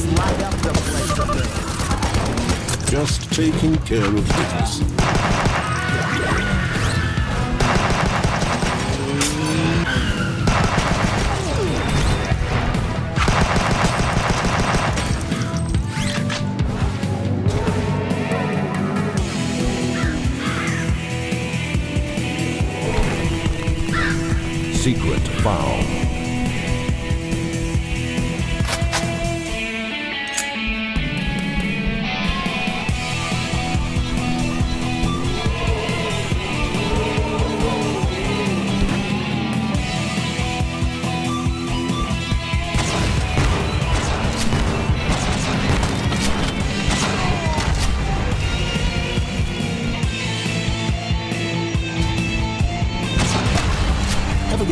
Let's light up the place a bit. Just taking care of business. secret found.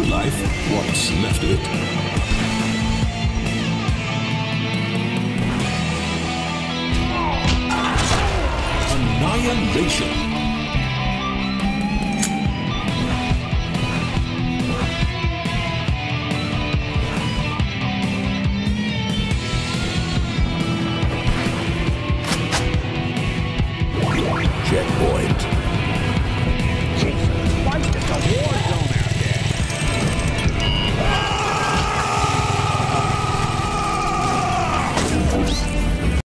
Life. What's left of it? Annihilation.